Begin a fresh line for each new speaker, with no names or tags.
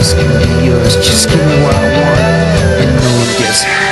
always be yours. Just give me what I want. And no one gets hurt